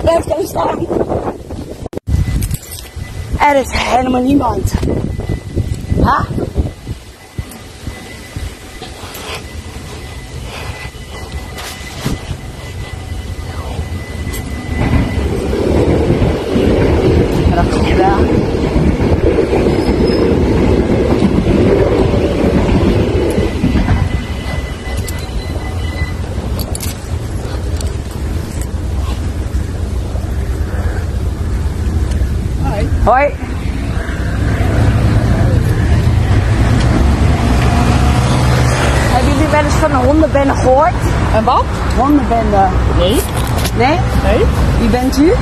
Blijf dan staan. Er is helemaal niemand. Ha? Hoi. Hebben jullie wel eens van een hondenbende gehoord? En wat? Hondenbende. Nee. Nee? Nee? Wie bent u?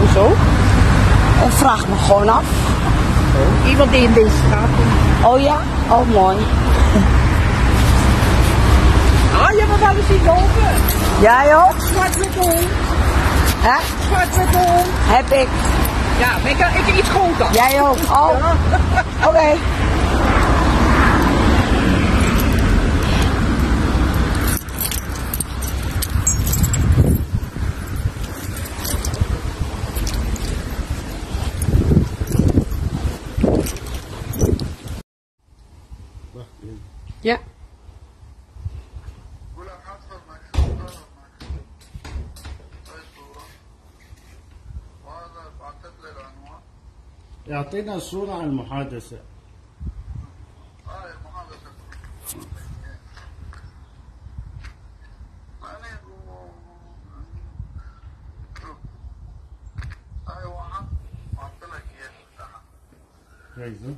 Hoezo? Ik vraag me gewoon af. Iemand die in deze straat woont. Oh ja? Oh mooi. Ah, je hebt wel eens zien lopen. Jij ook? Zwart met de hond. Hè? Zwart met de hond. Heb ik. Ja, maar ik, ik iets groter. Jij ook. Oh, oké. Ja. يعطينا صورة عن المحادثة جايزة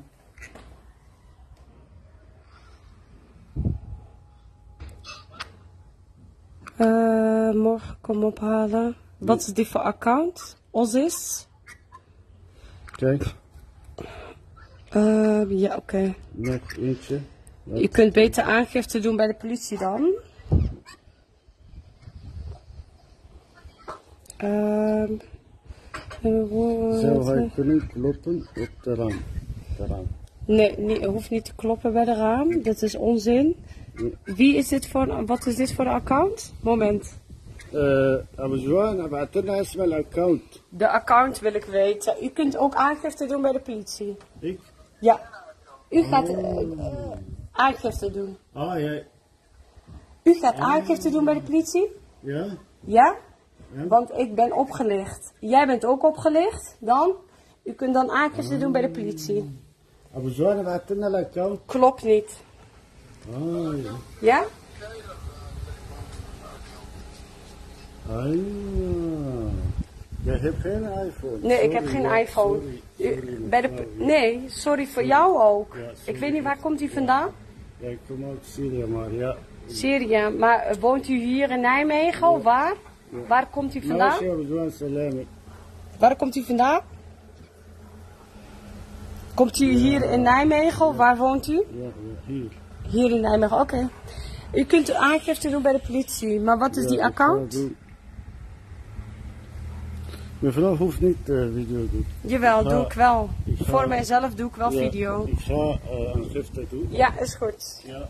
Eh, morgen kom ophalen. Wat is die voor account? Ozis? Kijk, Eh, ja, oké. nog eentje. Je kunt beter aangifte doen bij de politie dan. Ehm Zou hij kunnen kloppen op de raam? De raam. nee, niet, hoeft niet te kloppen bij de raam. Dat is onzin. Wie is dit voor, wat is dit voor een account? Moment. Amazone, maar toen is mijn account. De account wil ik weten. U kunt ook aangifte doen bij de politie. Ik? Ja. U gaat eh, eh, aangifte doen. Oh, ja. U gaat aangifte doen bij de politie? Ja. Ja? Want ik ben opgelicht. Jij bent ook opgelicht, dan? U kunt dan aangifte doen bij de politie. Amazone, maar toen account. Klopt niet. Oh, ja. Ja? Ah, Jij hebt geen iPhone. Nee, ik heb geen iPhone. Sorry, Bij de, nee, sorry voor jou ook. Ik weet niet, waar komt hij vandaan? Ja, ik kom uit Syrië, maar ja. Syrië, maar eh, woont u hier in Nijmegen? Waar? Waar komt u vandaan? Waar komt u vandaan? Komt u hier in Nijmegen? Waar woont u? Ja, hier. Hier in Nijmegen, oké. U kunt uw aangifte doen bij de politie, maar wat is die account? Mevrouw hoeft niet eh, video doen. Jawel, ga- doe ik wel. ik ga- Voor mijzelf doe ik wel Ja, video. Ik ga uh, aangifte doen. Ja, is goed. Ja,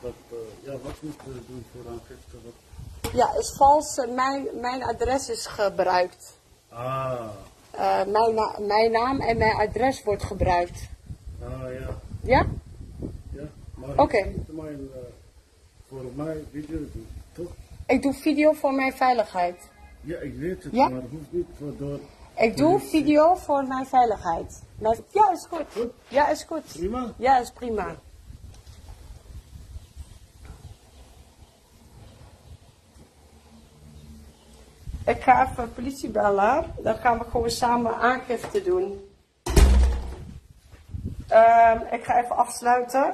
dat, eh, ja, wat moet ik doen voor aangifte? Wat? Ja, is vals. eh, Mijn, mijn adres is gebruikt. Ah, Eh, mijn, na- mijn naam en mijn adres wordt gebruikt. ah ja, Ja? ja. Maar Oké. eh, voor mij video doen, toch? Ik doe video voor mijn veiligheid. Ja, ik weet het, Ja? maar hoeft niet voor door. Ik doe video voor mijn veiligheid. Mijn- ja, is goed. Goed. Ja, is goed. Prima. Ja, is prima. Ik ga even politie bellen. Dan gaan we gewoon samen aangifte doen. Ehm, ik ga even afsluiten.